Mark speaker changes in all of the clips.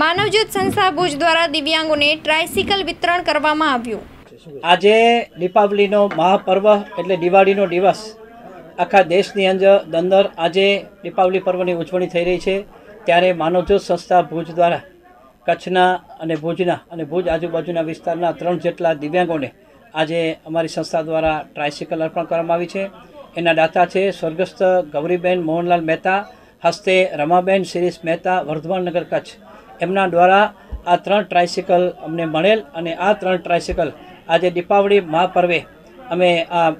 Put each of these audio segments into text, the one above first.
Speaker 1: માનવજ્યોત સંસ્થા ભુજ દ્વારા દિવ્યાંગોને ટ્રાયસિકલ વિતરણ કરવામાં આવ્યું.
Speaker 2: આજે દીપાવલીનો મહાપર્વ એટલે દિવાળીનો દિવસ આખા દેશની અંદર અંદર આજે દીપાવલી પર્વની ઉજવણી થઈ રહી છે. ત્યારે માનવજ્યોત સંસ્થા ભુજ દ્વારા કચ્છના અને ભુજના અને ભુજ આજુબાજુના વિસ્તારના ત્રણ જેટલા દિવ્યાંગોને આજે અમારી સંસ્થા દ્વારા ટ્રાયસિકલ અર્પણ કરવામાં આવી છે. એના દાતા છે સ્વર્ગસ્થ ગૌરીબેન મોહનલાલ મહેતા, હસ્તે રમાબેન શિરીષ મહેતા, વર્ધમાન નગર કચ્છ. એમના દ્વારા આ ત્રણ ટ્રાયસિકલ અમને મળેલ અને આ ત્રણ ટ્રાયસિકલ આજે દીપાવળી મહાપર્વે અમે આ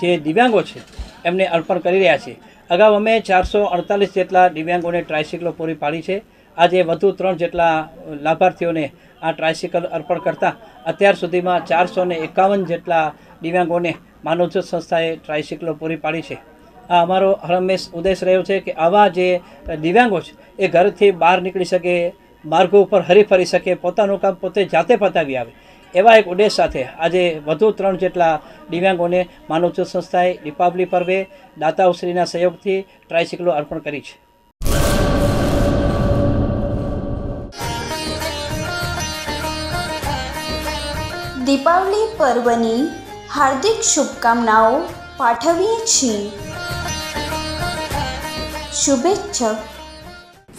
Speaker 2: જે દિવ્યાંગો છે, એમને અર્પણ કરી રહ્યા છીએ. અગાઉ અમે ચારસો અડતાલીસ જેટલા દિવ્યાંગોને ટ્રાયસિકલો પૂરી પાડી છે. આજે વધુ ત્રણ જેટલા લાભાર્થીઓને આ ટ્રાયસિકલ અર્પણ કરતાં અત્યાર સુધીમાં ચારસો ને એકાવન જેટલા દિવ્યાંગોને માનવજ્યોત સંસ્થાએ ટ્રાયસિકલો પૂરી પાડી છે. આ અમારો હંમેશ ઉદ્દેશ રહ્યો છે કે આવા જે દિવ્યાંગો છે, એ ઘરથી બહાર નીકળી શકે માર્ગો ઉપર હરી ફરી શકે, પોતાનું કામ પોતે જાતે પતાવી આવે. એવા એક ઉદ્દેશ સાથે આજે વધુ ત્રણ જેટલા દિવ્યાંગોને માનવજ્યોત સંસ્થાએ દીપાવલી પર્વે દાતાઓશ્રીના સહયોગથી ટ્રાયસિકલો અર્પણ કરી છે.
Speaker 3: દીપાવલી પર્વની હાર્દિક શુભકામનાઓ પાઠવીએ છીએ. શુભેચ્છક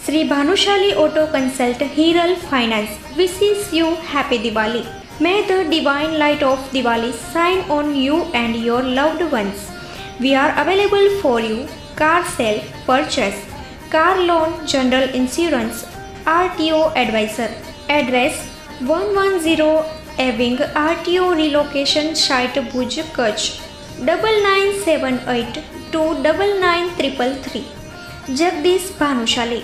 Speaker 1: Shri Bhanushali auto consult Hiral finance wishes you happy Diwali. May the divine light of Diwali shine on you and your loved ones. We are available for you car sale, purchase, car loan, general insurance, RTO advisor. Address 110 Eving RTO relocation site Bhuj Kutch double nine seven eight two double nine triple three. Jagdish Bhanushali